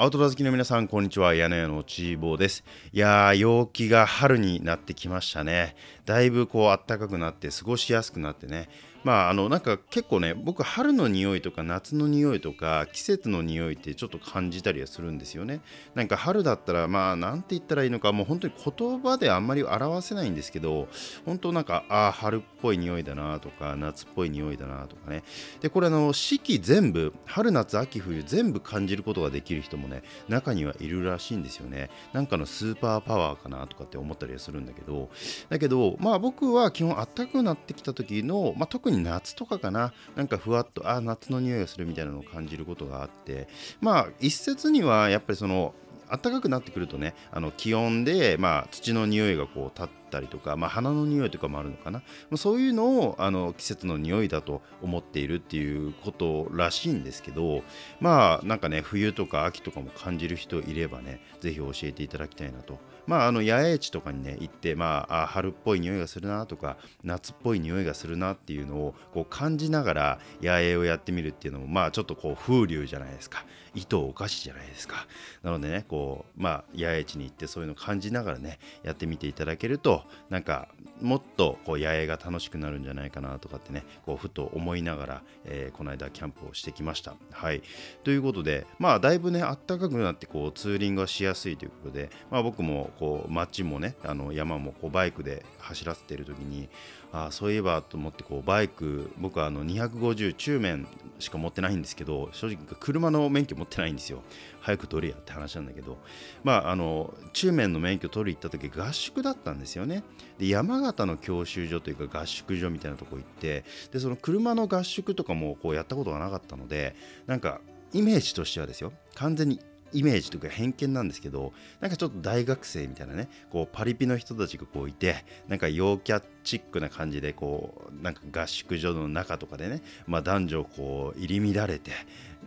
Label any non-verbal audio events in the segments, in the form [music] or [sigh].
アウトドア好きの皆さん、こんにちは。屋根のちーぼーです。いやー、陽気が春になってきましたね。だいぶこう暖かくなって過ごしやすくなってね。まああのなんか結構ね僕春の匂いとか夏の匂いとか季節の匂いってちょっと感じたりはするんですよね。なんか春だったらまあなんて言ったらいいのかもう本当に言葉であんまり表せないんですけど本当なんかああ春っぽい匂いだなとか夏っぽい匂いだなとかね。でこれあの四季全部春夏秋冬全部感じることができる人もね中にはいるらしいんですよね。なんかのスーパーパワーかなとかって思ったりはするんだけど。だけどまあ僕は基本暖かくなってきた時の、まあ、特にに夏とかかな。なんかふわっとあ夏の匂いがするみたいなのを感じることがあって。まあ一説にはやっぱりその暖かくなってくるとねあの気温で、まあ、土の匂いがこう立ったりとか、まあ、花の匂いとかもあるのかな。そういうのをあの季節の匂いだと思っているっていうことらしいんですけどまあなんかね冬とか秋とかも感じる人いればね是非教えていただきたいなとまあ、あの野営地とかにね行って、まあ、あ春っぽい匂いがするなとか夏っぽい匂いがするなっていうのをこう感じながら野営をやってみるっていうのもまあちょっとこう風流じゃないですか。糸お菓子じゃないですか。なのでねこうまあ野営地に行ってそういうのを感じながらねやってみていただけるとなんかもっとこう野営が楽しくなるんじゃないかなとかってねこうふと思いながら、えー、この間キャンプをしてきました。はい。ということでまあだいぶねあったかくなってこうツーリングがしやすいということでまあ僕もこう街もねあの山もこうバイクで走らせている時にあそういえばと思ってこうバイク僕はあの250中面しか持ってないんですけど正直車の免許持ってないんですよ。早く取りやって話なんだけど。まああの中面の免許取り行った時合宿だったんですよね。で山形の教習所というか合宿所みたいなとこ行ってでその車の合宿とかもこうやったことがなかったのでなんかイメージとしてはですよ。完全にイメージというか偏見なんですけどなんかちょっと大学生みたいなねこうパリピの人たちがこういてなんか陽キャチックな感じでこうなんか合宿所の中とかでね、まあ、男女こう入り乱れて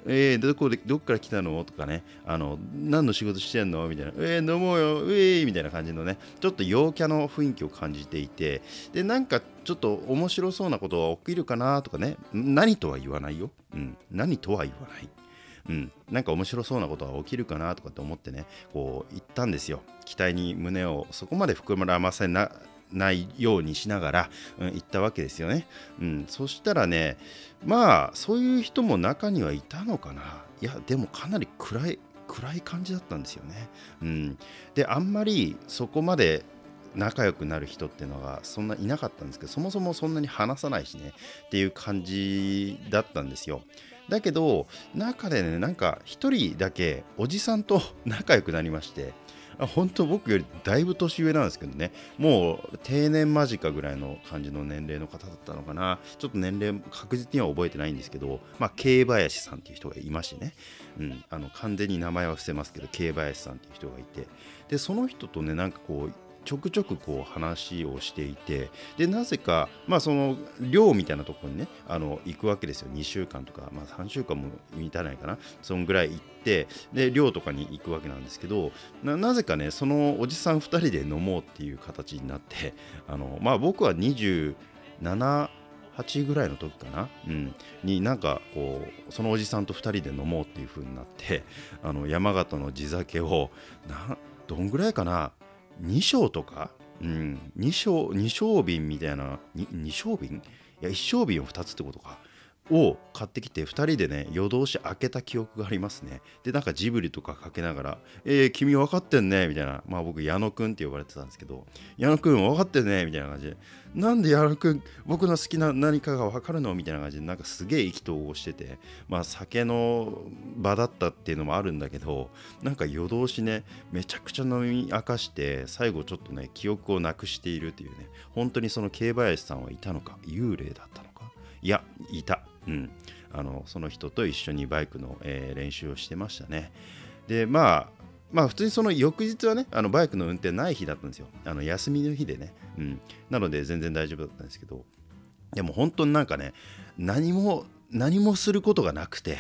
えー、どこでどっから来たの？とかねあの何の仕事してんの？みたいなえー、飲もうようえーみたいな感じのねちょっと陽キャの雰囲気を感じていてでなんかちょっと面白そうなことが起きるかな？とかね何とは言わないよ、うん、何とは言わない。うん、なんか面白そうなことが起きるかなとかって思ってねこう行ったんですよ。期待に胸をそこまで膨らませなないようにしながら、うん、行ったわけですよね、うん、そしたらねまあそういう人も中にはいたのかな。いやでもかなり暗い暗い感じだったんですよね、うん、であんまりそこまで仲良くなる人っていうのがそんないなかったんですけどそもそもそんなに話さないしねっていう感じだったんですよ。だけど中でねなんか1人だけおじさんと仲良くなりまして本当僕よりだいぶ年上なんですけどね。もう定年間近ぐらいの感じの年齢の方だったのかな。ちょっと年齢確実には覚えてないんですけどまあ慶林さんっていう人がいましてね、うん、あの完全に名前は伏せますけど慶林さんっていう人がいて。でその人とねなんかこうちょくちょくこう話をしていてでなぜか、まあ、その寮みたいなところにねあの行くわけですよ。2週間とか、まあ、3週間も満たないかな。そんぐらい行ってで寮とかに行くわけなんですけどなぜかねそのおじさん2人で飲もうっていう形になって [laughs] あの、まあ、僕は27 8ぐらいの時かな、うん、になんかこうそのおじさんと2人で飲もうっていう風になってあの山形の地酒をなどんぐらいかな。2升とか、うん、2升 ,2 升瓶みたいな。2, 2升瓶？いや1升瓶を2つってことか。を買ってきて2人でね夜通し開けた記憶がありますね。でなんかジブリとかかけながら「えー、君分かってんね」みたいな。まあ僕矢野くんって呼ばれてたんですけど「矢野くん分かってんね」みたいな感じで「なんで矢野くん僕の好きな何かが分かるの?」みたいな感じでなんかすげえ意気投合してて。まあ酒の場だったっていうのもあるんだけどなんか夜通しねめちゃくちゃ飲み明かして最後ちょっとね記憶をなくしているっていうね。本当にその慶林さんはいたのか？幽霊だったのか？いやいた。うん、あのその人と一緒にバイクの、えー、練習をしてましたね。でまあまあ普通にその翌日はねあのバイクの運転ない日だったんですよ。あの休みの日でね、うん、なので全然大丈夫だったんですけど。でも本当になんかね何も何もすることがなくて、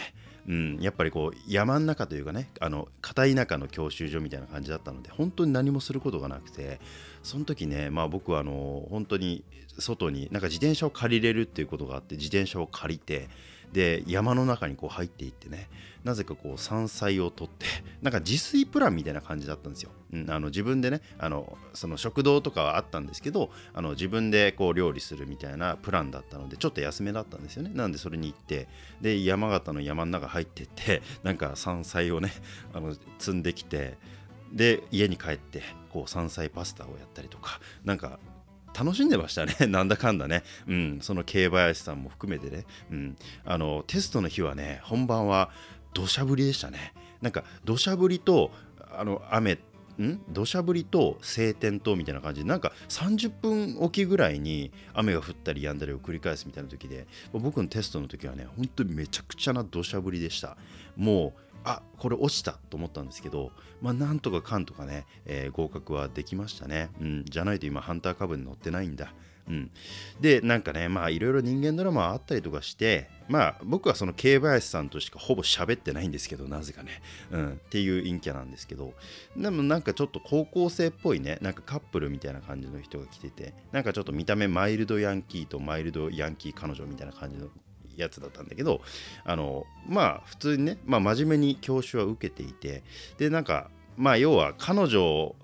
うん、やっぱりこう山ん中というかねあの片田舎の教習所みたいな感じだったので本当に何もすることがなくてその時ねまあ僕はあの本当に外になんか自転車を借りれるっていうことがあって自転車を借りてで山の中にこう入っていってねなぜかこう山菜を取って [laughs] なんか自炊プランみたいな感じだったんですよ。うん、あの自分でねあのその食堂とかはあったんですけどあの自分でこう料理するみたいなプランだったのでちょっと安めだったんですよね。なんでそれに行ってで山形の山の中入ってってなんか山菜をねあの積んできてで家に帰ってこう山菜パスタをやったりとかなんか楽しんでましたね。[laughs] なんだかんだね、うん、その慶林さんも含めてね、うん、あのテストの日はね本番は土砂降りでしたね。なんか土砂降りとあの雨ん？土砂降りと晴天とみたいな感じでなんか30分おきぐらいに雨が降ったり止んだりを繰り返すみたいな時で僕のテストの時はね本当にめちゃくちゃな土砂降りでした。もうあこれ落ちたと思ったんですけど、まあ、なんとかかんとかね、えー、合格はできましたね、うん、じゃないと今ハンター株に乗ってないんだ。うん、でなんかねまあいろいろ人間ドラマあったりとかしてまあ僕はその慶林さんとしかほぼ喋ってないんですけどなぜかね、うん、っていう陰キャなんですけどでもなんかちょっと高校生っぽいねなんかカップルみたいな感じの人が来ててなんかちょっと見た目マイルドヤンキーとマイルドヤンキー彼女みたいな感じのやつだったんだけどあのまあ普通にね、まあ、真面目に教習は受けていてでなんかまあ要は彼女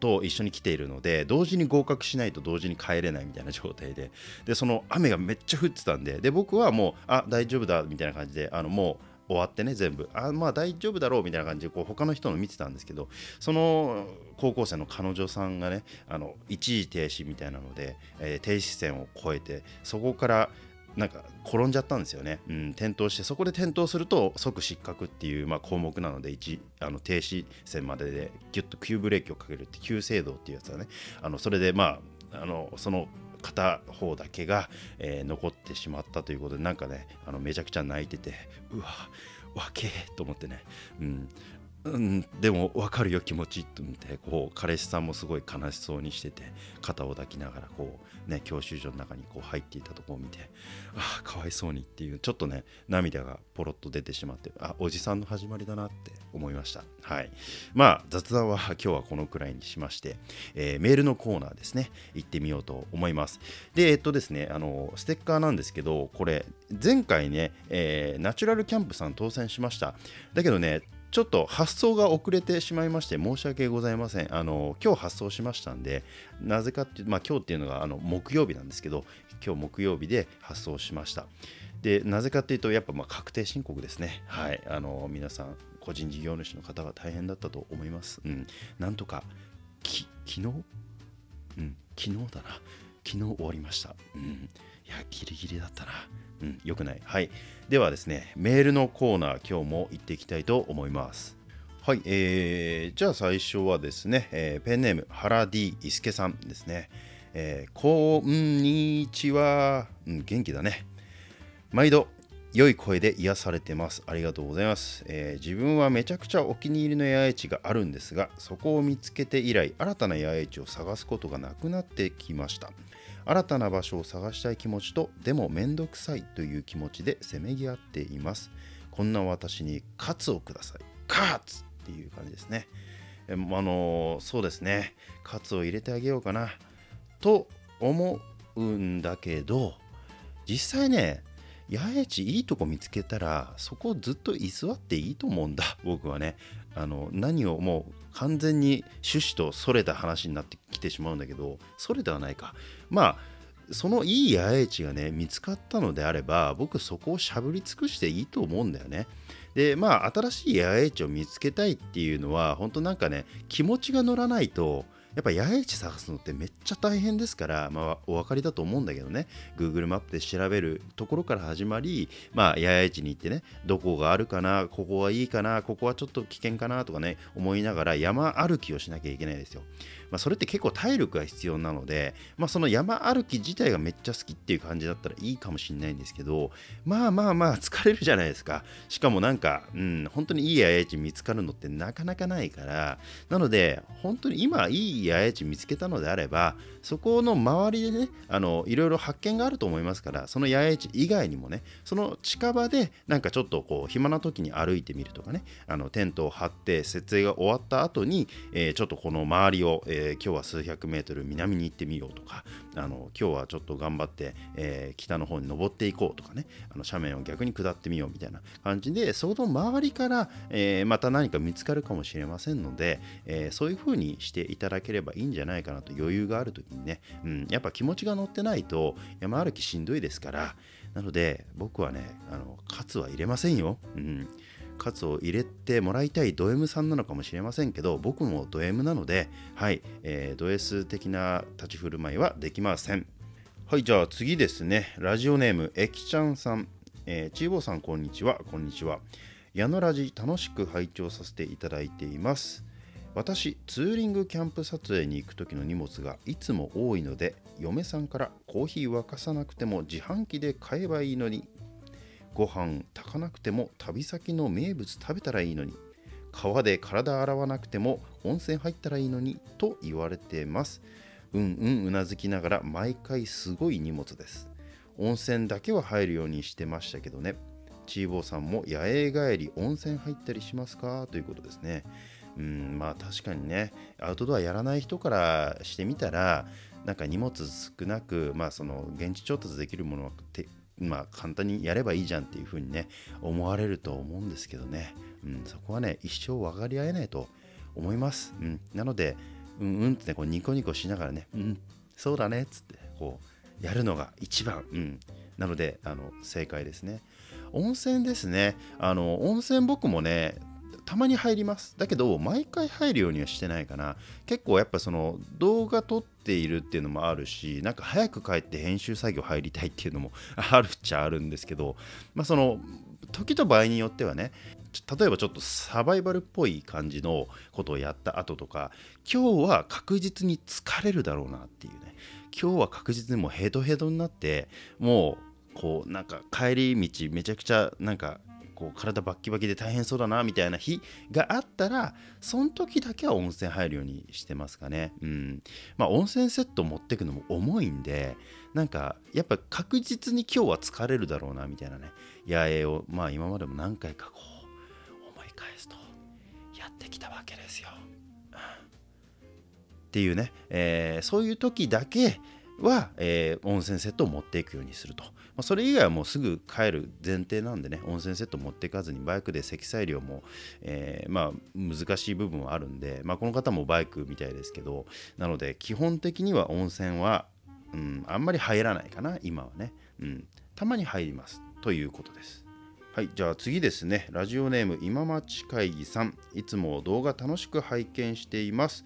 と一緒に来ているので同時に合格しないと同時に帰れないみたいな状態ででその雨がめっちゃ降ってたんでで僕はもうあ大丈夫だみたいな感じであのもう終わってね全部。あまあ大丈夫だろうみたいな感じでこう他の人の見てたんですけどその高校生の彼女さんがねあの一時停止みたいなので、えー、停止線を越えてそこからなんか転んじゃったんですよね、うん、転倒してそこで転倒すると即失格っていう、まあ、項目なので1あの停止線まででギュッと急ブレーキをかけるって急制動っていうやつだね。あのそれでまああのその片方だけが、えー、残ってしまったということでなんかねあのめちゃくちゃ泣いててうわわけと思ってね、うん、うん、でも分かるよ気持ちって思ってこう彼氏さんもすごい悲しそうにしてて肩を抱きながらこうね教習所の中にこう入っていたところを見てああかわいそうにっていうちょっとね涙がポロッと出てしまってあおじさんの始まりだなって思いました。はい。まあ雑談は [laughs] 今日はこのくらいにしまして、えー、メールのコーナーですね。行ってみようと思います。でえっとですねあのステッカーなんですけどこれ前回ね、えー、ナチュラルキャンプさん当選しました。だけどねちょっと発送が遅れてしまいまして申し訳ございません。あの今日発送しましたんで、なぜかっていう、まあ、今日っていうのがあの木曜日なんですけど、今日木曜日で発送しました。で、なぜかっていうと、やっぱま確定申告ですね。はい。あの皆さん、個人事業主の方は大変だったと思います。うん。なんとか、き昨日？うん、昨日だな。昨日終わりました。うん。いや、ギリギリだったな。うん、よくない。はい。ではですね、メールのコーナー、今日も行っていきたいと思います。はい、えー、じゃあ最初はですね、えー、ペンネーム、原 D 伊助さんですね。えー、こんにちは、うん、元気だね。毎度、良い声で癒されてます。ありがとうございます、えー、自分はめちゃくちゃお気に入りの野営地があるんですが、そこを見つけて以来、新たな野営地を探すことがなくなってきました。新たな場所を探したい気持ちとでもめんどくさいという気持ちでせめぎ合っています。こんな私にカツをください。カツっていう感じですね。あのそうですね。カツを入れてあげようかな。と思うんだけど実際ね八重地いいとこ見つけたらそこをずっと居座っていいと思うんだ。僕はね。あの何をもう完全に趣旨とそれた話になってきてしまうんだけどそれではないか。まあそのいい野営地がね見つかったのであれば僕そこをしゃぶり尽くしていいと思うんだよね。でまあ新しい野営地を見つけたいっていうのは本当なんかね気持ちが乗らないとやっぱ八重地探すのってめっちゃ大変ですから、まあ、お分かりだと思うんだけどね。Google マップで調べるところから始まり、まあ、八重地に行ってねどこがあるかなここはいいかなここはちょっと危険かなとかね思いながら山歩きをしなきゃいけないですよ。まあ、それって結構体力が必要なので、まあ、その山歩き自体がめっちゃ好きっていう感じだったらいいかもしれないんですけどまあまあまあ疲れるじゃないですか。しかもなんか、うん、本当にいい IH 見つかるのってなかなかないからなので本当に今いいい野営地見つけたのであればそこの周りでねあのいろいろ発見があると思いますからその野営地以外にもねその近場でなんかちょっとこう暇な時に歩いてみるとかねあのテントを張って設営が終わった後に、えー、ちょっとこの周りを、えー、今日は数百メートル南に行ってみようとかあの今日はちょっと頑張って、えー、北の方に登っていこうとかねあの斜面を逆に下ってみようみたいな感じでその周りから、えまた何か見つかるかもしれませんので、えそういう風にしていただければればいいんじゃないかなと余裕がある時にね、うん、やっぱ気持ちが乗ってないと山歩きしんどいですから。なので僕はねあのカツは入れませんよ、うん、カツを入れてもらいたいド M さんなのかもしれませんけど僕もド M なのではい、えー、ド S 的な立ち振る舞いはできません。はいじゃあ次ですね。ラジオネームえきちゃんさん、えー、ちーぼーさんこんにちは。こんにちは。矢野ラジ楽しく拝聴させていただいています。私ツーリングキャンプ撮影に行く時の荷物がいつも多いので嫁さんからコーヒー沸かさなくても自販機で買えばいいのに。ご飯炊かなくても旅先の名物食べたらいいのに。川で体洗わなくても温泉入ったらいいのに。と言われてます。うんうんうなずきながら毎回すごい荷物です。温泉だけは入るようにしてましたけどね。チーボーさんも野営帰り温泉入ったりしますか？ということですね。うんまあ確かにねアウトドアやらない人からしてみたらなんか荷物少なくまあその現地調達できるものはまあ簡単にやればいいじゃんっていうふうにね思われると思うんですけどね、うん、そこはね一生分かり合えないと思います、うん、なのでうんうんってねこうニコニコしながらねうんそうだねっつってこうやるのが一番、うん、なのであの正解ですね。温泉ですね。あの温泉僕もねたまに入ります。だけど毎回入るようにはしてないかな。結構やっぱその動画撮っているっていうのもあるしなんか早く帰って編集作業入りたいっていうのも [laughs] あるっちゃあるんですけどまあその時と場合によってはね例えばちょっとサバイバルっぽい感じのことをやった後とか今日は確実に疲れるだろうなっていうね。今日は確実にもうヘドヘドになってもうこうなんか帰り道めちゃくちゃなんかこう体バッキバキで大変そうだなみたいな日があったらその時だけは温泉入るようにしてますかね。うん。まあ温泉セット持ってくのも重いんでなんかやっぱ確実に今日は疲れるだろうなみたいなね。野営をまあ今までも何回かこう思い返すとやってきたわけですよ、うん、っていうね、えー、そういう時だけは、えー、温泉セットを持っていくようにすると。まあ、それ以外はもうすぐ帰る前提なんでね温泉セット持っていかずにバイクで積載量も、えー、まあ難しい部分はあるんで、まあ、この方もバイクみたいですけどなので基本的には温泉は、うん、あんまり入らないかな今はね、うん、たまに入りますということですはい、じゃあ次ですね。ラジオネーム今町会議さん。いつも動画楽しく拝見しています。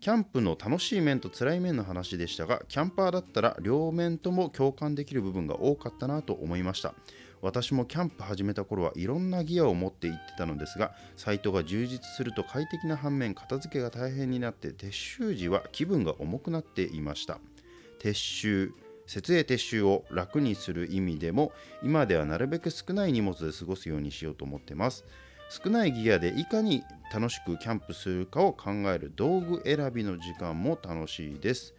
キャンプの楽しい面と辛い面の話でしたがキャンパーだったら両面とも共感できる部分が多かったなと思いました。私もキャンプ始めた頃はいろんなギアを持って行ってたのですがサイトが充実すると快適な反面片付けが大変になって撤収時は気分が重くなっていました。撤収設営撤収を楽にする意味でも今ではなるべく少ない荷物で過ごすようにしようと思ってます。少ないギアでいかに楽しくキャンプするかを考える道具選びの時間も楽しいです。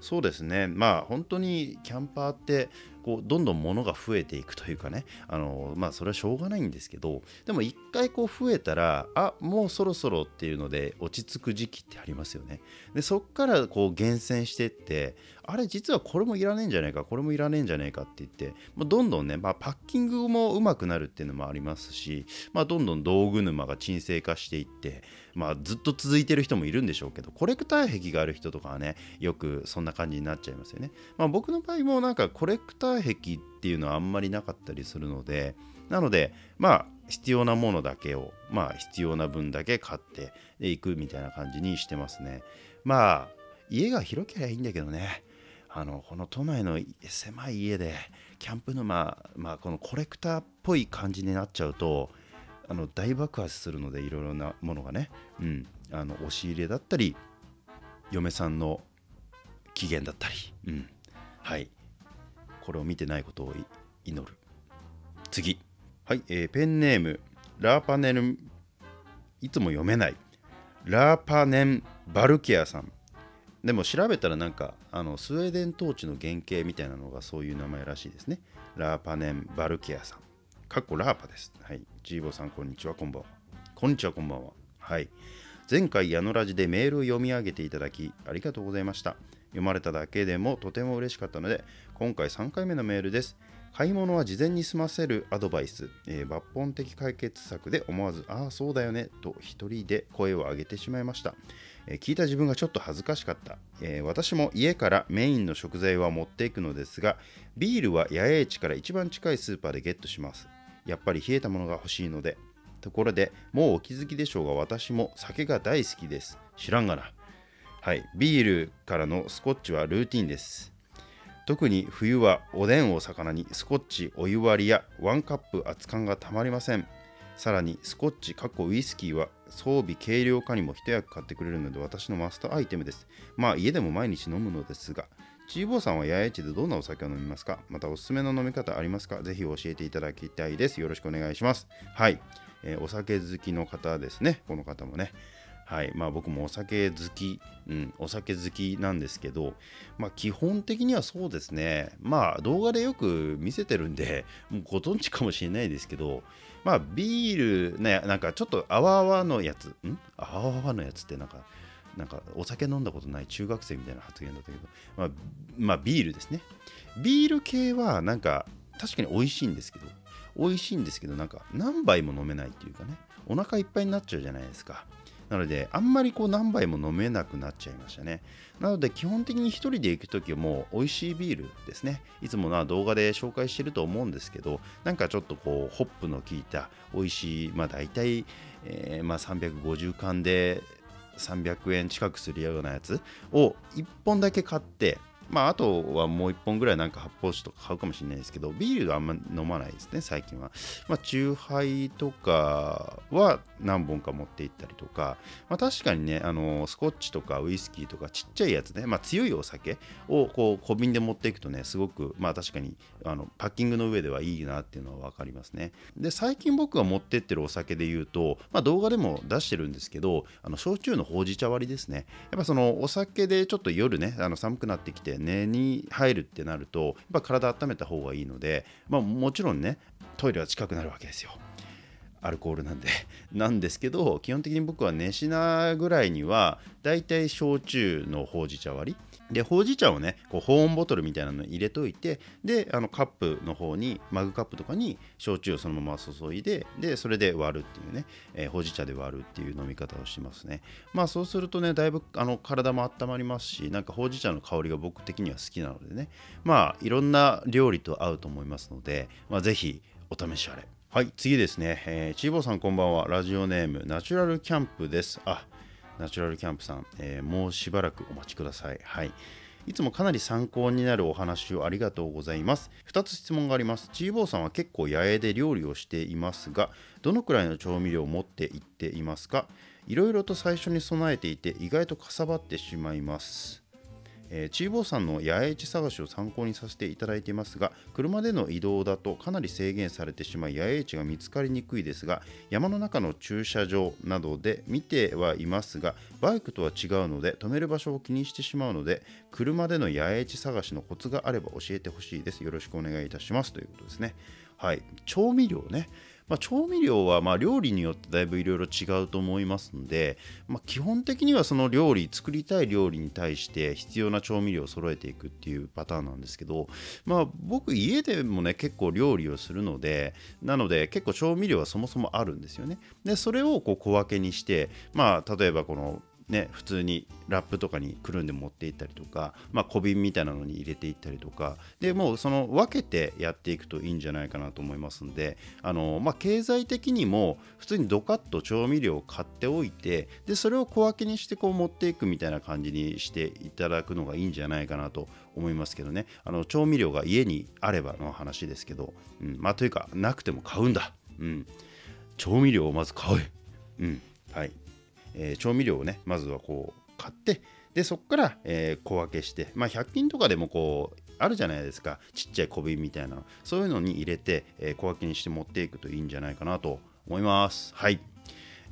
そうですね。まあ本当にキャンパーってこうどんどん物が増えていくというかね。あのまあそれはしょうがないんですけどでも一回こう増えたらあもうそろそろっていうので落ち着く時期ってありますよね。でそっからこう厳選してってあれ実はこれもいらねえんじゃないかこれもいらねえんじゃないかって言って、まあ、どんどんね、まあ、パッキングもうまくなるっていうのもありますし、まあ、どんどん道具沼が沈静化していってまあ、ずっと続いてる人もいるんでしょうけどコレクター癖がある人とかはねよくそんな感じになっちゃいますよね、まあ、僕の場合もなんかコレクター癖っていうのはあんまりなかったりするのでなのでまあ必要なものだけをまあ必要な分だけ買っていくみたいな感じにしてますね。まあ家が広ければいいんだけどね。あのこの都内の狭い家でキャンプ沼、まあ、このコレクターっぽい感じになっちゃうとあの大爆発するのでいろいろなものがね、うん、あの押し入れだったり嫁さんの機嫌だったり、うん、はい。これを見てないことを祈る。次。はい、えー、ペンネームラーパネルいつも読めない。ラーパネン・バルケアさん。でも調べたらなんかあのスウェーデン統治の原型みたいなのがそういう名前らしいですね。ラーパネン・バルケアさん。かっこラーパです。はい。ジーボさん、こんにちは、こんばんは。こんにちは、こんばんは。はい。前回、矢野ラジでメールを読み上げていただき、ありがとうございました。読まれただけでもとても嬉しかったので、今回3回目のメールです。買い物は事前に済ませるアドバイス、えー、抜本的解決策で思わず、ああ、そうだよねと一人で声を上げてしまいました。えー、聞いた自分がちょっと恥ずかしかった、えー、私も家からメインの食材は持っていくのですが、ビールは野営地から一番近いスーパーでゲットします。やっぱり冷えたものが欲しいので。ところでもうお気づきでしょうが、私も酒が大好きです。知らんがな。はい、ビールからのスコッチはルーティンです。特に冬はおでんを魚にスコッチお湯割りやワンカップ熱燗がたまりませんさらにスコッチ過去ウイスキーは装備軽量化にも一役買ってくれるので私のマストアイテムですまあ家でも毎日飲むのですがチーボーさんは八重地でどんなお酒を飲みますか？またおすすめの飲み方ありますか？ぜひ教えていただきたいです。よろしくお願いします。はい、えー、お酒好きの方ですね。この方もね。はい。まあ、僕もお酒好き、うん、お酒好きなんですけど、まあ、基本的にはそうですね、まあ、動画でよく見せてるんで、もうご存知かもしれないですけど、まあ、ビール、ね、なんかちょっとあわあわのやつ、ん？あわあわのやつってなんか、なんかお酒飲んだことない中学生みたいな発言だったけど、まあ、まあ、ビールですね。ビール系はなんか確かに美味しいんですけど、美味しいんですけど、なんか何杯も飲めないっていうかね、お腹いっぱいになっちゃうじゃないですか。なので、あんまりこう何杯も飲めなくなっちゃいましたね。なので、基本的に1人で行くときも美味しいビールですね。いつもな動画で紹介してると思うんですけど、なんかちょっとこう、ホップの効いた美味しい、まあ大体、えー、まあ350缶で300円近くするようなやつを1本だけ買って、まあ、あとはもう1本ぐらいなんか発泡酒とか買うかもしれないですけど、ビールはあんま飲まないですね、最近は。まあ、チューハイとかは何本か持って行ったりとか、まあ、確かにね、あのスコッチとかウイスキーとかちっちゃいやつね、まあ、強いお酒をこう小瓶で持っていくとね、すごく、まあ確かにあのパッキングの上ではいいなっていうのは分かりますね。で、最近僕が持ってってるお酒で言うと、まあ、動画でも出してるんですけど、あの焼酎のほうじ茶割りですね。やっぱそのお酒でちょっと夜ね、あの寒くなってきて、寝に入るってなるとやっぱ体温めた方がいいので、まあ、もちろんねトイレは近くなるわけですよ。アルコールなんで。[laughs] なんですけど基本的に僕は寝しなぐらいにはだいたい焼酎のほうじ茶割りでほうじ茶をねこう保温ボトルみたいなのに入れといてであのカップの方にマグカップとかに焼酎をそのまま注いででそれで割るっていうね、えー、ほうじ茶で割るっていう飲み方をしますね。まあそうするとねだいぶあの体も温まりますしなんかほうじ茶の香りが僕的には好きなのでね。まあいろんな料理と合うと思いますので、まあ、ぜひお試しあれ。はい次ですね、えー、チーボーさんこんばんは。ラジオネームナチュラルキャンプです。あナチュラルキャンプさん、えー、もうしばらくお待ちください。はい。いつもかなり参考になるお話をありがとうございます。2つ質問があります。チーボーさんは結構野営で料理をしていますが、どのくらいの調味料を持っていっていますか？いろいろと最初に備えていて意外とかさばってしまいます。えー、チーボーさんの野営地探しを参考にさせていただいていますが車での移動だとかなり制限されてしまい野営地が見つかりにくいですが山の中の駐車場などで見てはいますがバイクとは違うので止める場所を気にしてしまうので車での野営地探しのコツがあれば教えてほしいです。よろしくお願いいたします。ということですね。はい。調味料ね。まあ、調味料はま料理によってだいぶいろいろ違うと思いますので、まあ、基本的にはその料理作りたい料理に対して必要な調味料を揃えていくっていうパターンなんですけど、まあ、僕家でもね結構料理をするのでなので結構調味料はそもそもあるんですよね。でそれをこう小分けにしてまあ例えばこのね、普通にラップとかにくるんで持っていったりとか、まあ、小瓶みたいなのに入れていったりとかでもうその分けてやっていくといいんじゃないかなと思いますんであの、まあ、経済的にも普通にドカッと調味料を買っておいてでそれを小分けにしてこう持っていくみたいな感じにしていただくのがいいんじゃないかなと思いますけどね。あの調味料が家にあればの話ですけど、うんまあ、というかなくても買うんだ、うん、調味料をまず買う、うん。はい。えー、調味料をねまずはこう買ってでそこから、えー、小分けしてまあ100均とかでもこうあるじゃないですか。ちっちゃい小瓶みたいなの。そういうのに入れて、えー、小分けにして持っていくといいんじゃないかなと思います。はい。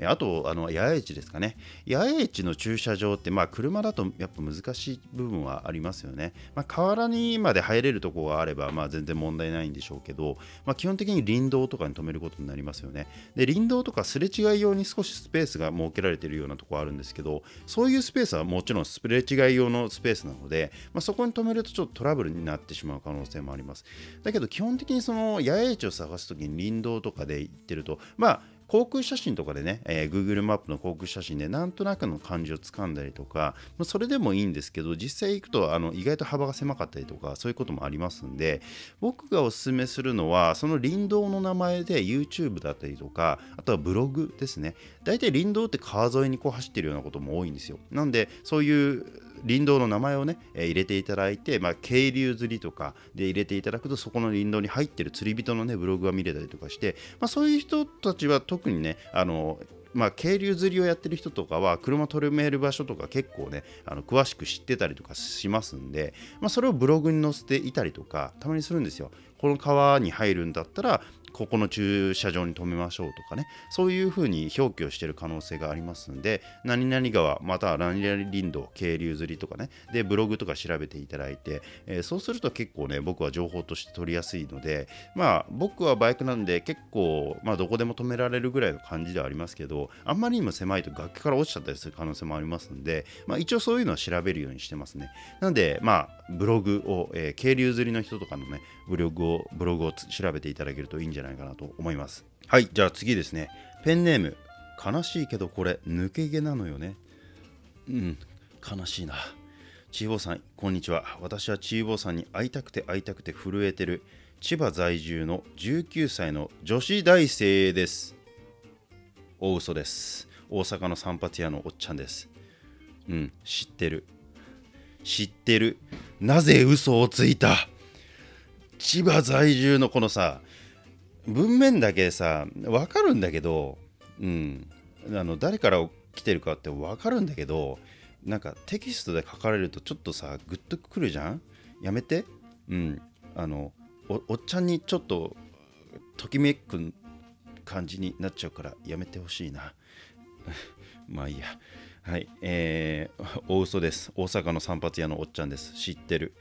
あとあの野営地ですかね。野営地の駐車場ってまあ車だとやっぱ難しい部分はありますよね、まあ、河原にまで入れるとこがあればまあ全然問題ないんでしょうけど、まあ、基本的に林道とかに止めることになりますよね。で林道とかすれ違い用に少しスペースが設けられているようなところあるんですけどそういうスペースはもちろんすれ違い用のスペースなので、まあ、そこに止めるとちょっとトラブルになってしまう可能性もあります。だけど基本的にその野営地を探すときに林道とかで行ってるとまあ航空写真とかでね、えー、Google マップの航空写真でなんとなくの感じをつかんだりとか、まあ、それでもいいんですけど実際行くとあの意外と幅が狭かったりとかそういうこともありますんで僕がおすすめするのはその林道の名前で YouTube だったりとかあとはブログですね。大体林道って川沿いにこう走ってるようなことも多いんですよ。なんでそういう林道の名前をね、えー、入れていただいて、まあ、渓流釣りとかで入れていただくとそこの林道に入ってる釣り人のねブログが見れたりとかして、まあ、そういう人たちは特にねあのまあ、渓流釣りをやってる人とかは車止める場所とか結構ねあの詳しく知ってたりとかしますんで、まあ、それをブログに載せていたりとかたまにするんですよ。この川に入るんだったらここの駐車場に止めましょうとかね。そういうふうに表記をしている可能性がありますんで何々川または何々林道渓流釣りとかね。でブログとか調べていただいて、えー、そうすると結構ね僕は情報として取りやすいのでまあ僕はバイクなんで結構まあどこでも止められるぐらいの感じではありますけどあんまりにも狭いと崖から落ちちゃったりする可能性もありますんで、まあ、一応そういうのは調べるようにしてますね。なんでまあブログを、えー、渓流釣りの人とかのねブログをブログを調べていただけるといいんじゃないないかなと思います。はいじゃあ次ですね。ペンネーム悲しいけどこれ抜け毛なのよね。うん悲しいな。チーボーさんこんにちは。私はチーボーさんに会いたくて会いたくて震えてる千葉在住の19歳の女子大生です。大嘘です。大阪の散髪屋のおっちゃんです。うん知ってる。知ってる。なぜ嘘をついた？千葉在住のこのさ文面だけさ分かるんだけどうん。あの誰から来てるかって分かるんだけどなんかテキストで書かれるとちょっとさグッとくるじゃん？やめて。うん。あのおっちゃんにちょっとときめく感じになっちゃうからやめてほしいな。[laughs] まあいいや。はい。えー、大嘘です。大阪の散髪屋のおっちゃんです。知ってる。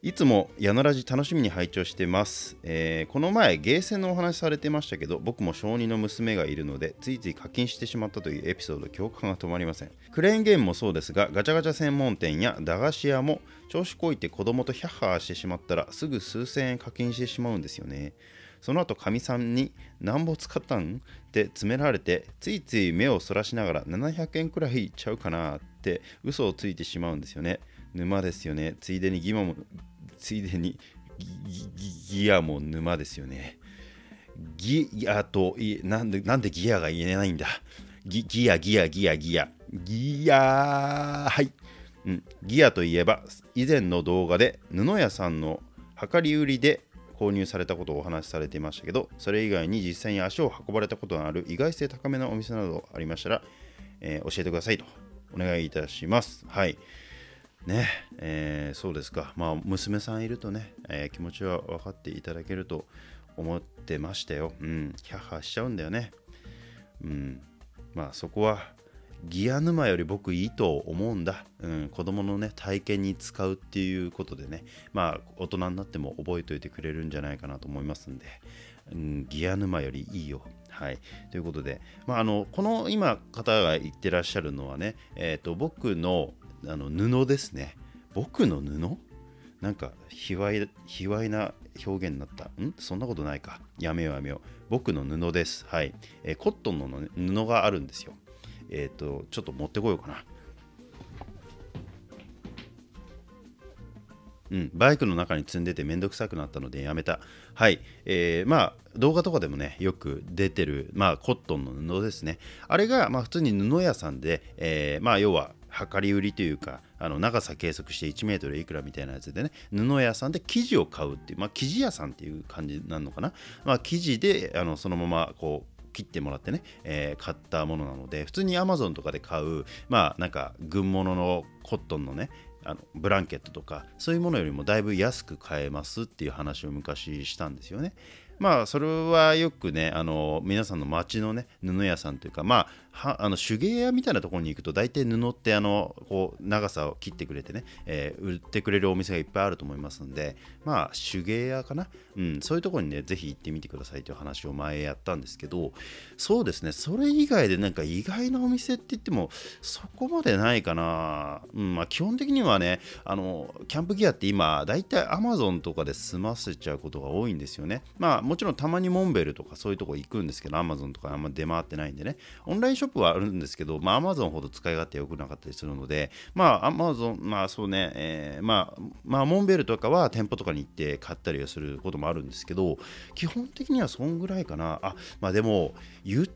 いつも矢野ラジ楽しみに拝聴してます、えー、この前ゲーセンのお話されてましたけど僕も小児の娘がいるのでついつい課金してしまったというエピソード共感が止まりません。クレーンゲームもそうですがガチャガチャ専門店や駄菓子屋も調子こいて子供とヒャッハーしてしまったらすぐ数千円課金してしまうんですよね。その後かみさんに「なんぼ使ったん?」って詰められてついつい目をそらしながら700円くらいいっちゃうかなって嘘をついてしまうんですよね。沼ですよね。ついでにギマもついでにギアも沼ですよね。ギアとなんでなんでギアが言えないんだ。ギギアギアギアギア。ギアはい、うん、ギアといえば以前の動画で布屋さんの量り売りで購入されたことをお話しされていましたけどそれ以外に実際に足を運ばれたことのある意外性高めのお店などありましたら、えー、教えてくださいとお願いいたします。はい。ねえー、そうですか、まあ、娘さんいるとね、えー、気持ちは分かっていただけると思ってましたよ。うん、キャッハしちゃうんだよね。うん、まあそこはギア沼より僕いいと思うんだ、うん、子供のね体験に使うっていうことでね。まあ大人になっても覚えておいてくれるんじゃないかなと思いますんで、うん、ギア沼よりいいよ。はい、ということで、まあ、あのこの今方が言ってらっしゃるのはね、えーと僕のあの布ですね。僕の布？なんか卑猥卑猥な表現になった。ん？そんなことないか。やめようやめよう。僕の布です。はい、えー、コットンの、ね、布があるんですよ。えっ、ー、とちょっと持ってこようかな。うん、バイクの中に積んでてめんどくさくなったのでやめた。はい。えー、まあ、動画とかでもね、よく出てる、まあ、コットンの布ですね。あれが、まあ、普通に布屋さんで、えー、まあ、要は、量り売りというかあの長さ計測して1メートルいくらみたいなやつでね布屋さんで生地を買うっていうまあ生地屋さんっていう感じなのかなまあ生地であのそのままこう切ってもらってね、えー、買ったものなので普通に Amazon とかで買うまあなんか軍物のコットンのねあのブランケットとかそういうものよりもだいぶ安く買えますっていう話を昔したんですよね。まあそれはよくねあの皆さんの街のね布屋さんというかまああの手芸屋みたいなところに行くと大体布ってあのこう長さを切ってくれてね、えー、売ってくれるお店がいっぱいあると思いますんでまあ手芸屋かな、うん、そういうところにねぜひ行ってみてくださいという話を前やったんですけどそうですねそれ以外でなんか意外なお店って言ってもそこまでないかな、うんまあ、基本的にはねあのキャンプギアって今大体 Amazon とかで済ませちゃうことが多いんですよね。まあもちろんたまにモンベルとかそういうとこ行くんですけど Amazon とかあんま出回ってないんでねオンラインショップはあるんですけど、まあ、Amazon ほど使い勝手良くなかったりするので、まあ、Amazon、まあそうね、えー、まあ、まあ、モンベルとかは店舗とかに行って買ったりすることもあるんですけど、基本的にはそんぐらいかな。あ、まあでも、言っ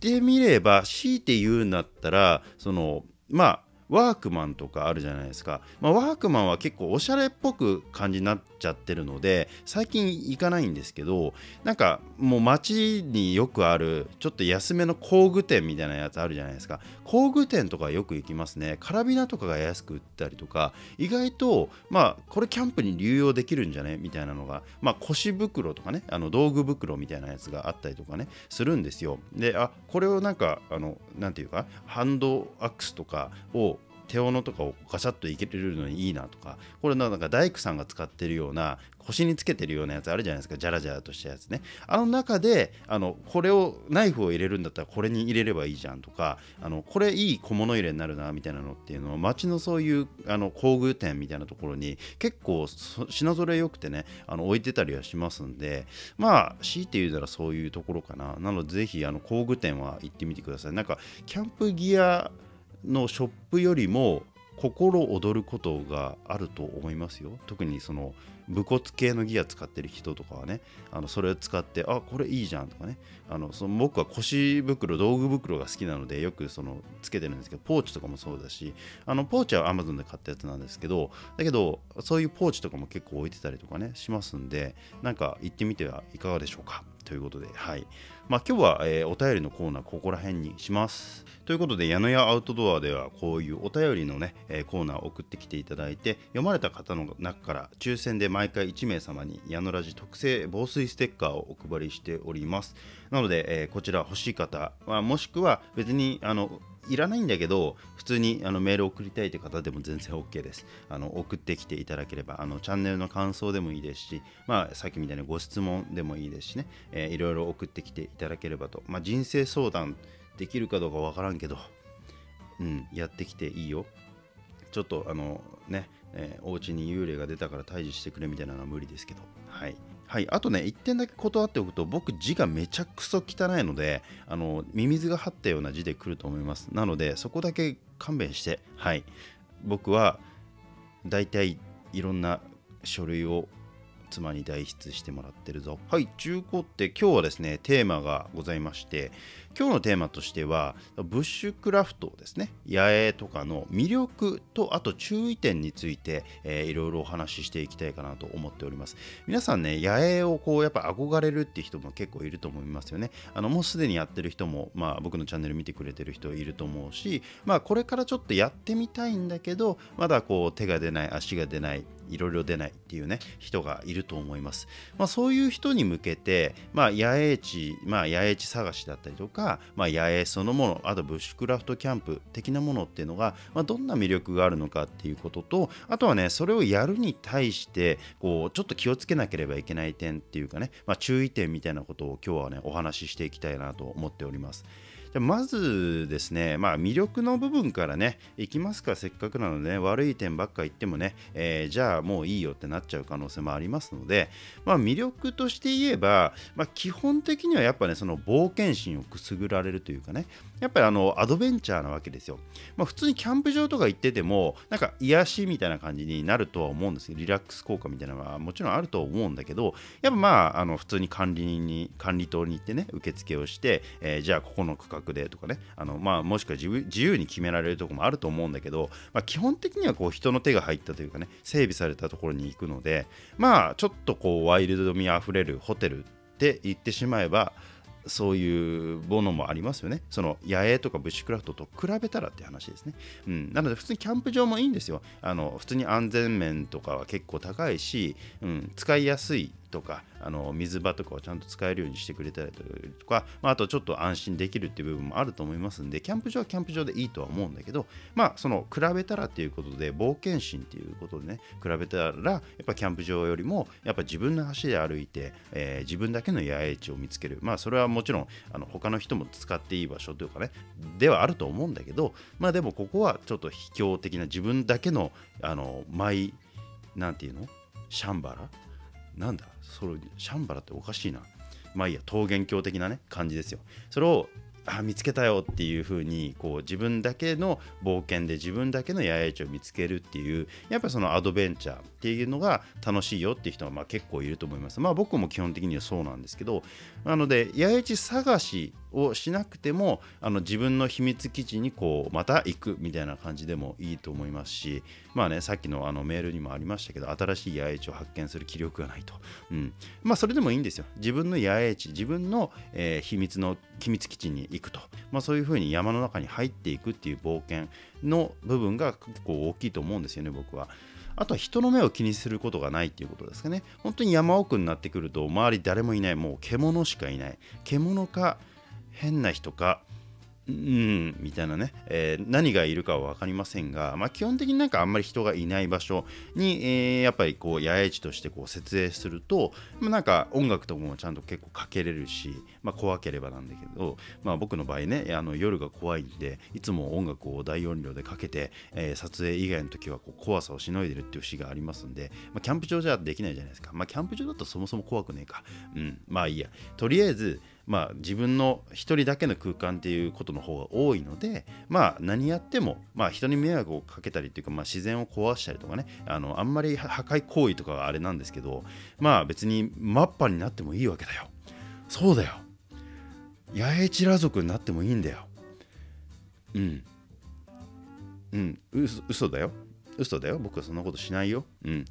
てみれば、強いて言うんだったら、その、まあ、ワークマンとかあるじゃないですか、まあ、ワークマンは結構おしゃれっぽく感じになっちゃってるので最近行かないんですけどなんかもう街によくあるちょっと安めの工具店みたいなやつあるじゃないですか。工具店とかよく行きますね。カラビナとかが安く売ったりとか意外とまあこれキャンプに流用できるんじゃね？みたいなのがまあ腰袋とかねあの道具袋みたいなやつがあったりとかねするんですよ。であこれをなんかあのなんていうかハンドアックスとかを手斧とかをガシャッといけるのにいいなとかこれなんか大工さんが使ってるような腰につけてるようなやつあるじゃないですか。ジャラジャラとしたやつね。あの中であのこれをナイフを入れるんだったらこれに入れればいいじゃんとかあのこれいい小物入れになるなみたいなのっていうのを街のそういうあの工具店みたいなところに結構品揃え良くてねあの置いてたりはしますんでまあ強いて言うならそういうところかな。なのでぜひあの工具店は行ってみてください。なんかキャンプギアのショップよりも心躍ることがあると思いますよ。特にその武骨系のギア使ってる人とかはねあのそれを使ってあこれいいじゃんとかね。あのその僕は腰袋道具袋が好きなのでよくそのつけてるんですけどポーチとかもそうだしあのポーチは Amazon で買ったやつなんですけどだけどそういうポーチとかも結構置いてたりとかねしますんでなんか行ってみてはいかがでしょうか？ということではい。まあ今日は、えー、お便りのコーナーここら辺にします。ということで、矢野屋アウトドアではこういうお便りのね、えー、コーナーを送ってきていただいて、読まれた方の中から抽選で毎回1名様に矢野ラジ特製防水ステッカーをお配りしております。なので、えー、こちら欲しい方、まあ、もしくは別にあのいらないんだけど普通にあのメール送りたいという方でも全然 OK です。あの送ってきていただければあのチャンネルの感想でもいいですし、まあ、さっきみたいにご質問でもいいですしね、えー、いろいろ送ってきていただければと、まあ、人生相談できるかどうかわからんけどうん、やってきていいよ。ちょっとあのね、えー、お家に幽霊が出たから退治してくれみたいなのは無理ですけど。はい。はい、あとね、1点だけ断っておくと、僕、字がめちゃくそ汚いので、あのミミズが張ったような字で来ると思います。なので、そこだけ勘弁して、はい。僕は、大体いろんな書類を妻に代筆してもらってるぞ。はい、中古って今日はですね、テーマがございまして、今日のテーマとしてはブッシュクラフトですね。野営とかの魅力とあと注意点について、えー、いろいろお話ししていきたいかなと思っております。皆さんね野営をこうやっぱ憧れるっていう人も結構いると思いますよね。あのもうすでにやってる人もまあ僕のチャンネル見てくれてる人いると思うしまあこれからちょっとやってみたいんだけどまだこう手が出ない足が出ないいろいろ出ないっていうね人がいると思います、まあ、そういう人に向けて、まあ、野営地、まあ、野営地探しだったりとか、まあ、野営そのものあとブッシュクラフトキャンプ的なものっていうのが、まあ、どんな魅力があるのかっていうこととあとはねそれをやるに対してこうちょっと気をつけなければいけない点っていうかね、まあ、注意点みたいなことを今日はねお話ししていきたいなと思っております。じゃまずですね、まあ、魅力の部分からね、いきますか、せっかくなので、ね、悪い点ばっか言ってもね、えー、じゃあもういいよってなっちゃう可能性もありますので、まあ、魅力として言えば、まあ、基本的にはやっぱね、その冒険心をくすぐられるというかね、やっぱりあのアドベンチャーなわけですよ。まあ、普通にキャンプ場とか行ってても、なんか癒しみたいな感じになるとは思うんですけど、リラックス効果みたいなのはもちろんあると思うんだけど、やっぱまあ、あの普通に管理人に、管理棟に行ってね、受付をして、えー、じゃあここの区画でとかね、あのまあ、もしくは自由に決められるところもあると思うんだけど、まあ、基本的にはこう人の手が入ったというかね、整備されたところに行くので、まあ、ちょっとこうワイルド味あふれるホテルって言ってしまえば、そういうものもありますよね。その野営とかブッシュクラフトと比べたらって話ですね。うん、なので普通にキャンプ場もいいんですよ。あの普通に安全面とかは結構高いし、うん、使いやすいとかあの水場とかをちゃんと使えるようにしてくれたりとか、まあ、あとちょっと安心できるっていう部分もあると思いますんでキャンプ場はキャンプ場でいいとは思うんだけどまあその比べたらっていうことで冒険心っていうことでね比べたらやっぱキャンプ場よりもやっぱ自分の足で歩いて、えー、自分だけの野営地を見つける。まあそれはもちろんあの他の人も使っていい場所というかねではあると思うんだけどまあでもここはちょっと秘境的な自分だけのあのマイなんていうの？シャンバラ？なんだそれシャンバラっておかしいな。まあいいや桃源郷的なね感じですよ。それをあ見つけたよっていう風にこう自分だけの冒険で自分だけの野営地を見つけるっていうやっぱそのアドベンチャーっていうのが楽しいよっていう人はまあ結構いると思います。まあ僕も基本的にはそうなんですけどなので野営地探しをしなくてもあの自分の秘密基地にこうまた行くみたいな感じでもいいと思いますしまあねさっきのあのメールにもありましたけど新しい野営地を発見する気力がないと、うん、まあそれでもいいんですよ。自分の野営地自分の、えー、秘密の秘密基地に行くと、まあ、そういうふうに山の中に入っていくっていう冒険の部分が結構大きいと思うんですよね僕は。あとは人の目を気にすることがないっていうことですかね。本当に山奥になってくると周り誰もいない。もう獣しかいない。獣か変な人かうんみたいなね、えー、何がいるかは分かりませんが、まあ、基本的になんかあんまり人がいない場所に、えー、やっぱりこう野営地としてこう設営すると、まあ、なんか音楽とかもちゃんと結構かけれるし、まあ、怖ければなんだけど、まあ、僕の場合ねあの夜が怖いんでいつも音楽を大音量でかけて、えー、撮影以外の時はこう怖さをしのいでるっていう節がありますんで、まあ、キャンプ場じゃできないじゃないですか、まあ、キャンプ場だとそもそも怖くねえか。うんまあいいや。とりあえずまあ、自分の一人だけの空間っていうことの方が多いので、まあ、何やっても、まあ、人に迷惑をかけたりっていうか、まあ、自然を壊したりとかねあのあんまり破壊行為とかはあれなんですけどまあ別にマッパになってもいいわけだよ。そうだよ。八重地羅族になってもいいんだよ。うん。うん。嘘嘘だよ。嘘だよ。僕はそんなことしないよ。うん。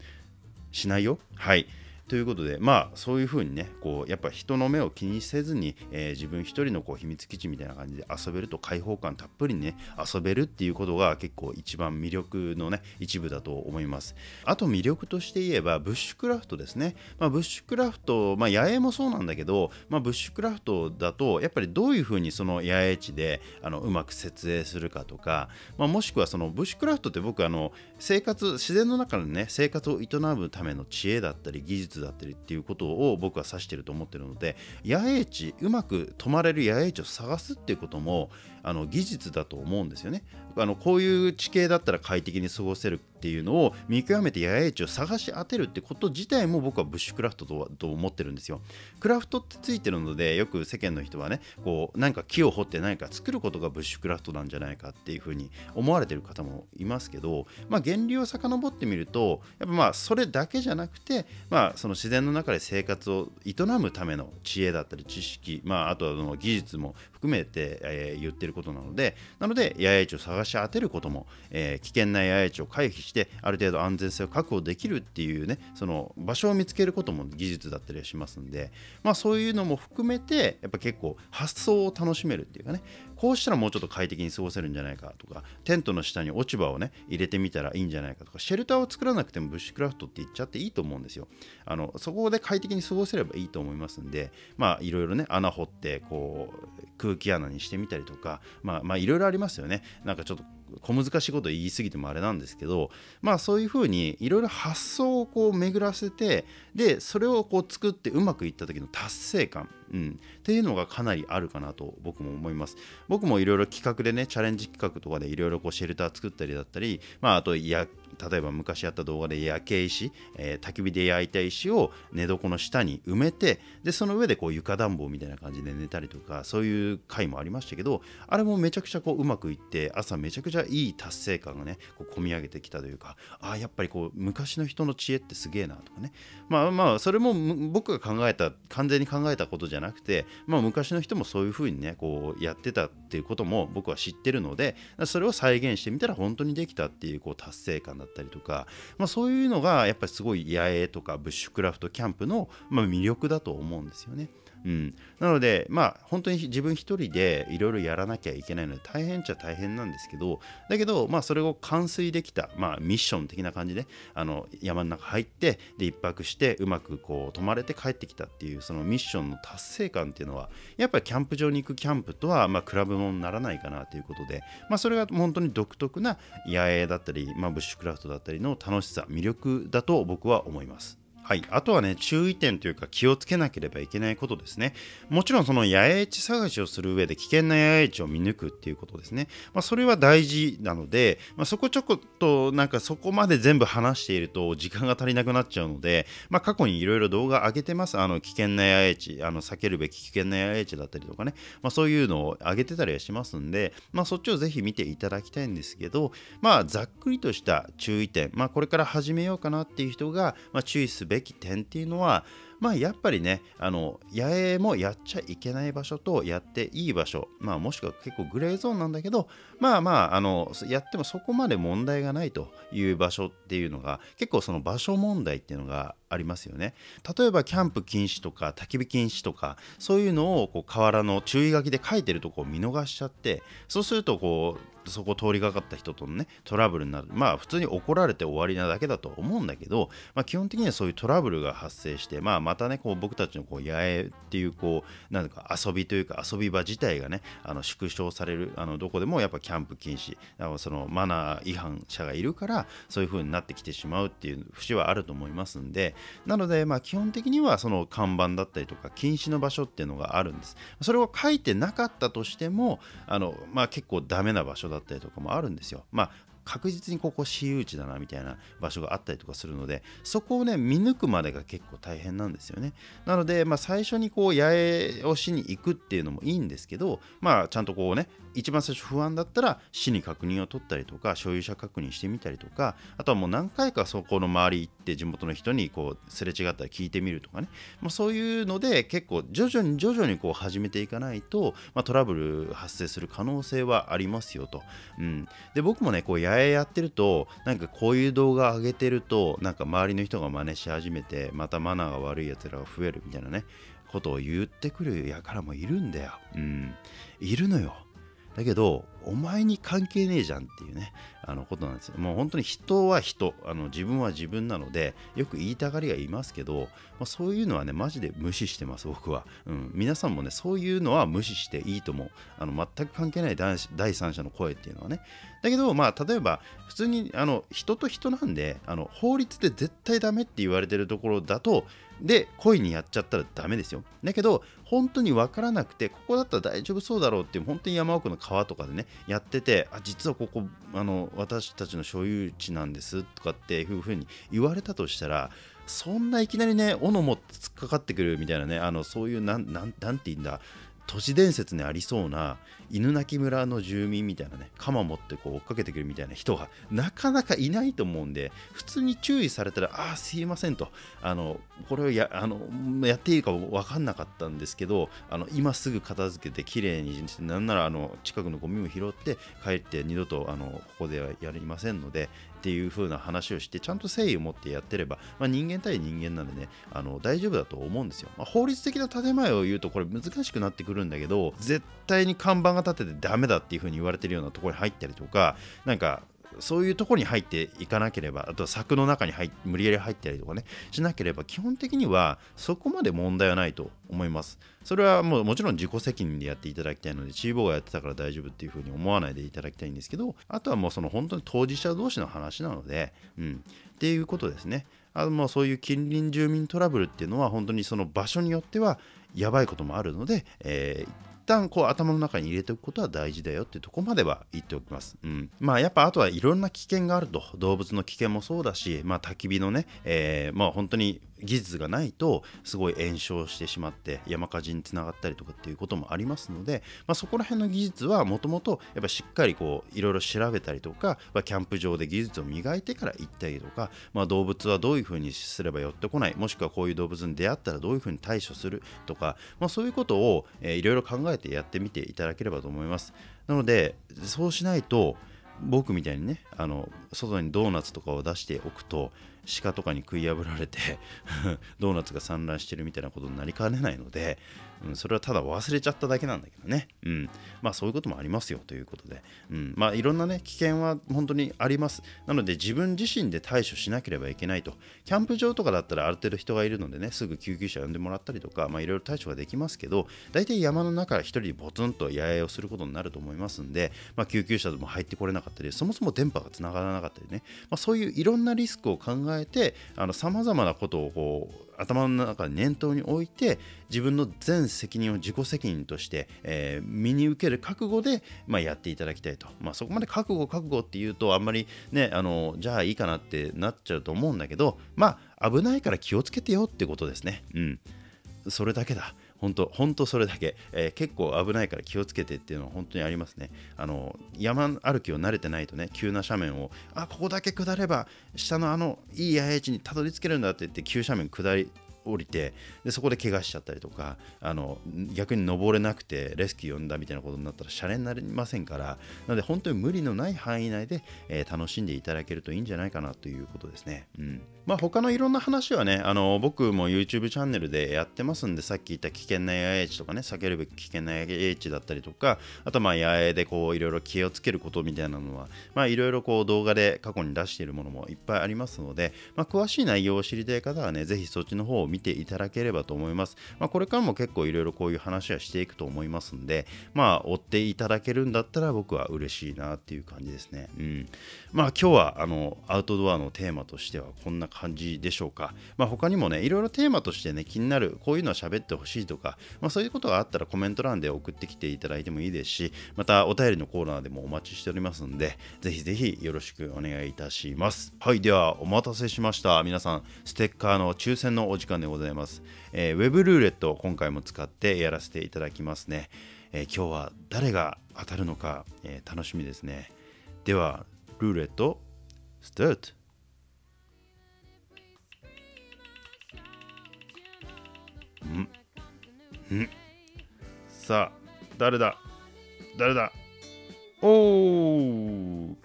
しないよ。はい。ということでまあそういうふうにねこうやっぱ人の目を気にせずに、えー、自分一人のこう秘密基地みたいな感じで遊べると開放感たっぷりにね遊べるっていうことが結構一番魅力のね一部だと思います。あと魅力として言えばブッシュクラフトですね、まあ、ブッシュクラフトまあ野営もそうなんだけど、まあ、ブッシュクラフトだとやっぱりどういうふうにその野営地であのうまく設営するかとか、まあ、もしくはそのブッシュクラフトって僕あの生活自然の中でね生活を営むための知恵だったり技術だったりっていうことを僕は指してると思ってるので野営地うまく泊まれる野営地を探すっていうこともあの技術だと思うんですよね。あのこういう地形だったら快適に過ごせるっていうのを見極めて野営地を探し当てるってこと自体も僕はブッシュクラフトとと思ってるんですよ。クラフトってついてるのでよく世間の人はねこうなんか木を掘って何か作ることがブッシュクラフトなんじゃないかっていうふうに思われてる方もいますけどまあ源流を遡ってみるとやっぱまあそれだけじゃなくてまあその自然の中で生活を営むための知恵だったり知識まああとはその技術も含めて、えー、言ってることなのでなので野営地を探し当てることも、えー、危険な野営地を回避してある程度安全性を確保できるっていうねその場所を見つけることも技術だったりしますんで、まあ、そういうのも含めてやっぱ結構発想を楽しめるっていうかねこうしたらもうちょっと快適に過ごせるんじゃないかとかテントの下に落ち葉をね入れてみたらいいんじゃないかとかシェルターを作らなくてもブッシュクラフトって言っちゃっていいと思うんですよ。あのそこで快適に過ごせればいいと思いますんでまあいろいろね穴掘ってこう空気穴にしてみたりとかまあまあいろいろありますよね。なんかちょっと小難しいこと言い過ぎてもあれなんですけどまあそういうふうにいろいろ発想をこう巡らせてでそれをこう作ってうまくいった時の達成感、うん、っていうのがかなりあるかなと僕も思います。僕もいろいろ企画でねチャレンジ企画とかでいろいろシェルター作ったりだったりまああとや例えば昔やった動画で焼け石、えー、焚き火で焼いた石を寝床の下に埋めてでその上でこう床暖房みたいな感じで寝たりとかそういう回もありましたけどあれもめちゃくちゃこううまくいって朝めちゃくちゃいい達成感がねこう込み上げてきたというかああやっぱりこう昔の人の知恵ってすげえなとかね。まあまあそれも僕が考えた完全に考えたことじゃなくて、まあ、昔の人もそういうふうにねこうやってたっていうことも僕は知ってるのでそれを再現してみたら本当にできたっていうこう達成感だったりとか、まあ、そういうのがやっぱりすごい野営とかブッシュクラフトキャンプの、ま魅力だと思うんですよね。うん、なのでまあ本当に自分一人でいろいろやらなきゃいけないので大変っちゃ大変なんですけどだけどまあそれを完遂できた、まあ、ミッション的な感じであの山の中入ってで一泊してうまくこう泊まれて帰ってきたっていうそのミッションの達成感っていうのはやっぱりキャンプ場に行くキャンプとはまあ比べ物にならないかなということで、まあ、それが本当に独特な野営だったり、まあ、ブッシュクラフトだったりの楽しさ魅力だと僕は思います。はい、あとはね注意点というか気をつけなければいけないことですね。もちろんその野営地探しをする上で危険な野営地を見抜くっていうことですね、まあ、それは大事なので、まあ、そこちょこっとなんかそこまで全部話していると時間が足りなくなっちゃうので、まあ、過去にいろいろ動画上げてます。あの危険な野営地あの避けるべき危険な野営地だったりとかね、ま、そういうのを上げてたりはしますんで、ま、そっちをぜひ見ていただきたいんですけどまあざっくりとした注意点、まあ、これから始めようかなっていう人が、ま、注意すべべき点っていうのはまあやっぱりねあの野営もやっちゃいけない場所とやっていい場所まあもしくは結構グレーゾーンなんだけどまあまああのやってもそこまで問題がないという場所っていうのが結構その場所問題っていうのがありますよね。例えばキャンプ禁止とか焚き火禁止とかそういうのをこう河原の注意書きで書いてるとこを見逃しちゃってそうするとこうそこ通りがかった人とのねトラブルになる。まあ普通に怒られて終わりなだけだと思うんだけど、まあ、基本的にはそういうトラブルが発生して、まあ、またねこう僕たちのこう野営っていうこうなんか遊びというか遊び場自体がねあの縮小されるあのどこでもやっぱキャンプ禁止だからそのマナー違反者がいるからそういう風になってきてしまうっていう節はあると思いますんでなのでまあ基本的にはその看板だったりとか禁止の場所っていうのがあるんですそれを書いてなかったとしてもあの、まあ、結構ダメな場所だったりとかもあるんですよ。まあ確実にここ私有地だなみたいな場所があったりとかするのでそこをね見抜くまでが結構大変なんですよねなので、まあ、最初にこう野営をしに行くっていうのもいいんですけどまあちゃんとこうね一番最初不安だったら市に確認を取ったりとか所有者確認してみたりとかあとはもう何回かそこの周り行って地元の人にこうすれ違ったら聞いてみるとかね、まあ、そういうので結構徐々に徐々にこう始めていかないと、まあ、トラブル発生する可能性はありますよと、うん、で僕もねこう野営やってるとなんかこういう動画上げてるとなんか周りの人が真似し始めてまたマナーが悪いやつらが増えるみたいなねことを言ってくるやからもいるんだよ。うん。いるのよ。だけどお前に関係ねえじゃんっていうねあのことなんですよ。もう本当に人は人あの自分は自分なのでよく言いたがりがいますけど、まあ、そういうのはねマジで無視してます僕は、うん、皆さんもねそういうのは無視していいと思う。あの全く関係ない第三者の声っていうのはね。だけどまあ例えば普通にあの人と人なんであの法律で絶対ダメって言われてるところだとで恋にやっちゃったらダメですよ。だけど本当に分からなくてここだったら大丈夫そうだろうっていう本当に山奥の川とかでねやっててあ実はここあの私たちの所有地なんですとかっていうふうに言われたとしたらそんないきなりね斧持って突っかかってくるみたいなねあのそういうなんなんなんて言うんだ都市伝説にありそうな犬鳴村の住民みたいなね鎌持ってこう追っかけてくるみたいな人がなかなかいないと思うんで普通に注意されたらああすいませんとあのこれをやあのやっていいか分かんなかったんですけどあの今すぐ片付けてきれいにしてなんならあの近くのゴミも拾って帰って二度とあのここではやりませんのでっていう風な話をしてちゃんと誠意を持ってやってれば、まあ、人間対人間なんでねあの大丈夫だと思うんですよ、まあ、法律的な建前を言うとこれ難しくなってくるんだけど絶対に看板が立ててダメだっていう風に言われてるようなところに入ったりとかなんかそういうところに入っていかなければあとは柵の中に入無理やり入ったりとかねしなければ基本的にはそこまで問題はないと思います。それはもうもちろん自己責任でやっていただきたいのでチーボーがやってたから大丈夫っていうふうに思わないでいただきたいんですけどあとはもうその本当に当事者同士の話なので、うん、っていうことですね。あもうそういう近隣住民トラブルっていうのは本当にその場所によってはやばいこともあるので、えー、旦こう頭の中に入れておくことは大事だよっていうとこまでは言っておきます。うん、まあやっぱあとはいろんな危険があると動物の危険もそうだし、まあ、焚き火のね、えー、まあ本当に技術がないとすごい炎症してしまって山火事につながったりとかっていうこともありますので、まあ、そこら辺の技術はもともとやっぱしっかりこういろいろ調べたりとか、まあ、キャンプ場で技術を磨いてから行ったりとか、まあ、動物はどういうふうにすれば寄ってこないもしくはこういう動物に出会ったらどういうふうに対処するとか、まあ、そういうことを、いろいろ考えてやってみていただければと思います。なのでそうしないと僕みたいにねあの外にドーナツとかを出しておくと鹿とかに食い破られて [laughs] ドーナツが散乱してるみたいなことになりかねないので、うん、それはただ忘れちゃっただけなんだけどね、うん、まあそういうこともありますよということで、うん、まあいろんなね危険は本当にあります。なので自分自身で対処しなければいけないと。キャンプ場とかだったらある程度人がいるのでねすぐ救急車呼んでもらったりとかまあいろいろ対処ができますけど大体山の中一人でボツンと野営をすることになると思いますんで、まあ、救急車でも入ってこれなかったりそもそも電波がつながらなかったりね、まあ、そういういろんなリスクを考えてさまざまなことをこう頭の中念頭に置いて自分の全責任を自己責任として、えー、身に受ける覚悟で、まあ、やっていただきたいと、まあ、そこまで覚悟覚悟っていうとあんまりねあのじゃあいいかなってなっちゃうと思うんだけどまあ危ないから気をつけてよってことですね。うん。それだけだ。本当本当それだけ、えー、結構危ないから気をつけてっていうのは本当にありますねあの山歩きを慣れてないとね急な斜面をあここだけ下れば下のあのいい野営地にたどり着けるんだって言って急斜面下り降りてでそこで怪我しちゃったりとかあの逆に登れなくてレスキュー呼んだみたいなことになったらシャレになりませんからなので本当に無理のない範囲内で、えー、楽しんでいただけるといいんじゃないかなということですね。うんまあ、他のいろんな話はねあの僕も YouTube チャンネルでやってますんでさっき言った危険な野営地とかね避けるべき危険な野営地だったりとかあとまあ野営でこういろいろ気をつけることみたいなのはまあいろいろこう動画で過去に出しているものもいっぱいありますので、まあ、詳しい内容を知りたい方はねぜひそっちの方を見ていただければと思います、まあ、これからも結構いろいろこういう話はしていくと思いますんでまあ追っていただけるんだったら僕は嬉しいなっていう感じですね。うん。まあ今日はあのアウトドアのテーマとしてはこんな感じでしょうか、まあ、他にもねいろいろテーマとしてね気になるこういうのは喋ってほしいとか、まあ、そういうことがあったらコメント欄で送ってきていただいてもいいですしまたお便りのコーナーでもお待ちしておりますのでぜひぜひよろしくお願いいたします。はいではお待たせしました。皆さんステッカーの抽選のお時間でございます、えー、ウェブルーレットを今回も使ってやらせていただきますね、えー、今日は誰が当たるのか、えー、楽しみですね。ではルーレットスタート。ん。ん。さあ誰だ？誰だ？おお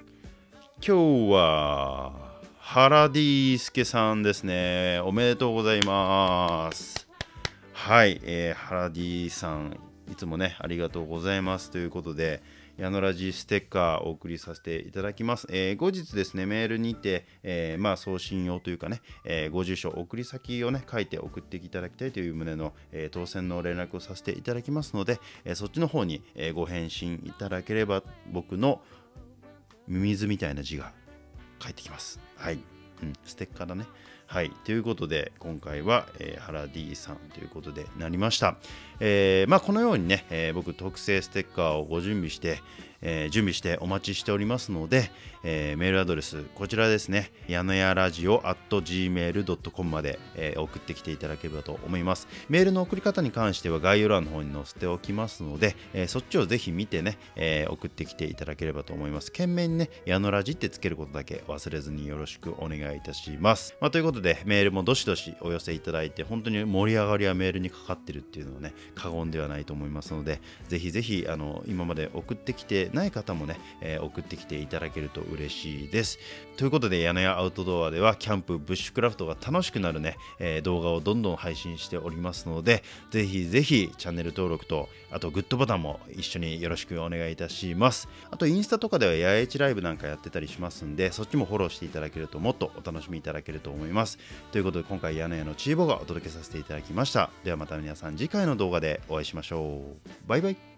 今日は原ディースケさんですね。おめでとうございます。はい、えー、原ディさんいつもねありがとうございます。ということで矢野ラジステッカーお送りさせていただきます。えー、後日ですね、メールにて、えー、まあ送信用というかね、えー、ご住所、送り先をね、書いて送っていただきたいという旨の、え当選の連絡をさせていただきますので、えそっちの方に、えご返信いただければ僕のミミズみたいな字が返ってきます。はい。うん、ステッカーだね。はい、ということで今回は、えー、原 D さんということでなりました。えーまあ、このようにね、えー、僕特製ステッカーをご準備して、えー、準備してお待ちしておりますので、え、メールアドレスこちらですね。やのやラジオ at gmail.com まで、え、送ってきていただければと思います。メールの送り方に関しては概要欄の方に載せておきますので、え、そっちをぜひ見てね、え、送ってきていただければと思います。懸命にねやのラジってつけることだけ忘れずによろしくお願いいたします、まあ、ということでメールもどしどしお寄せいただいて本当に盛り上がりはメールにかかってるっていうのはね過言ではないと思いますのでぜひぜひあの今まで送ってきてない方もね、えー、送ってきていただけると嬉しいです。ということで、屋根屋アウトドアではキャンプ、ブッシュクラフトが楽しくなるね、えー、動画をどんどん配信しておりますので、ぜひぜひチャンネル登録と、あとグッドボタンも一緒によろしくお願いいたします。あとインスタとかでは八重地ライブなんかやってたりしますんで、そっちもフォローしていただけるともっとお楽しみいただけると思います。ということで、今回屋根屋のチーボがお届けさせていただきました。ではまた皆さん次回の動画でお会いしましょう。バイバイ。